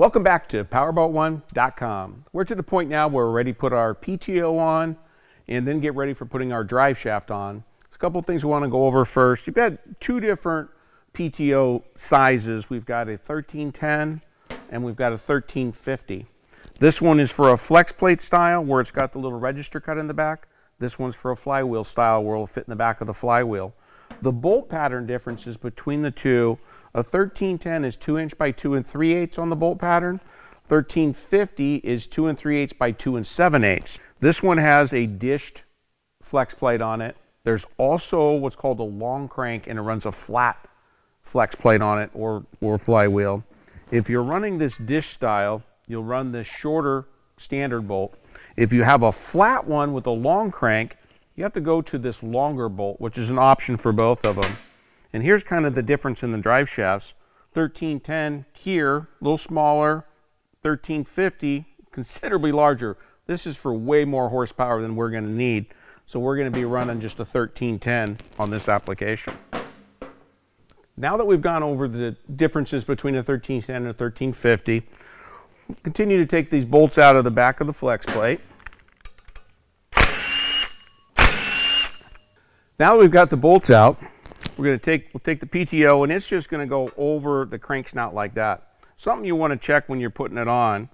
Welcome back to PowerBoat1.com. We're to the point now where we're ready to put our PTO on and then get ready for putting our drive shaft on. There's a couple things we want to go over first. You've got two different PTO sizes. We've got a 1310 and we've got a 1350. This one is for a flex plate style where it's got the little register cut in the back. This one's for a flywheel style where it'll fit in the back of the flywheel. The bolt pattern differences between the two a 1310 is 2 inch by 2 and 3 eighths on the bolt pattern. 1350 is 2 and 3 eighths by 2 and 7 eighths. This one has a dished flex plate on it. There's also what's called a long crank and it runs a flat flex plate on it or, or flywheel. If you're running this dish style, you'll run this shorter standard bolt. If you have a flat one with a long crank, you have to go to this longer bolt, which is an option for both of them. And here's kind of the difference in the drive shafts. 1310 here, a little smaller. 1350, considerably larger. This is for way more horsepower than we're going to need. So we're going to be running just a 1310 on this application. Now that we've gone over the differences between a 1310 and a 1350, continue to take these bolts out of the back of the flex plate. Now that we've got the bolts out, we're going to take, we'll take the PTO and it's just going to go over the crank snout like that. Something you want to check when you're putting it on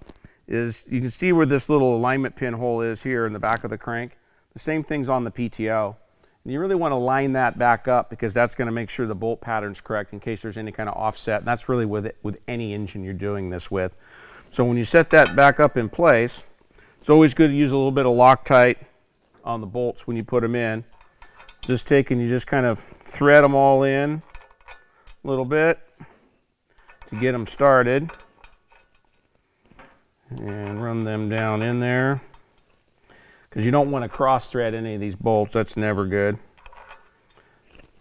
is you can see where this little alignment pin hole is here in the back of the crank. The same thing's on the PTO. And you really want to line that back up because that's going to make sure the bolt pattern's correct in case there's any kind of offset. And that's really with it, with any engine you're doing this with. So when you set that back up in place, it's always good to use a little bit of Loctite on the bolts when you put them in. Just taking, you just kind of thread them all in a little bit to get them started. And run them down in there. Because you don't want to cross thread any of these bolts that's never good.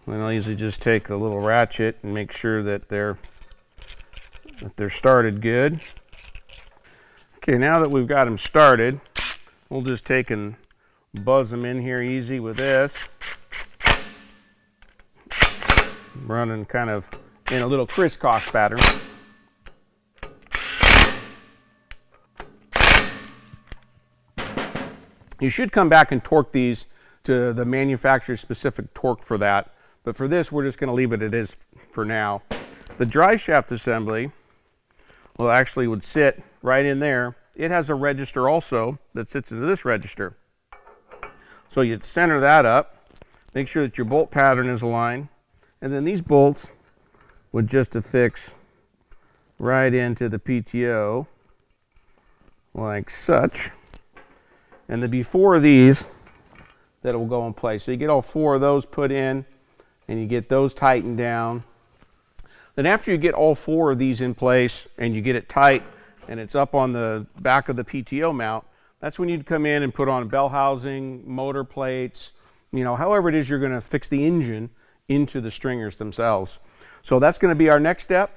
And I'll usually just take the little ratchet and make sure that they're that they're started good. Okay now that we've got them started we'll just take and buzz them in here easy with this running kind of in a little crisscross pattern. You should come back and torque these to the manufacturer specific torque for that. But for this, we're just going to leave it as it is for now. The drive shaft assembly well actually would sit right in there. It has a register also that sits into this register. So you center that up, make sure that your bolt pattern is aligned. And then these bolts would just affix right into the PTO like such. And there'd be four of these that will go in place. So you get all four of those put in and you get those tightened down. Then after you get all four of these in place and you get it tight and it's up on the back of the PTO mount, that's when you'd come in and put on bell housing, motor plates, you know, however it is you're going to fix the engine into the stringers themselves. So that's going to be our next step.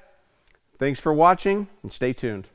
Thanks for watching and stay tuned.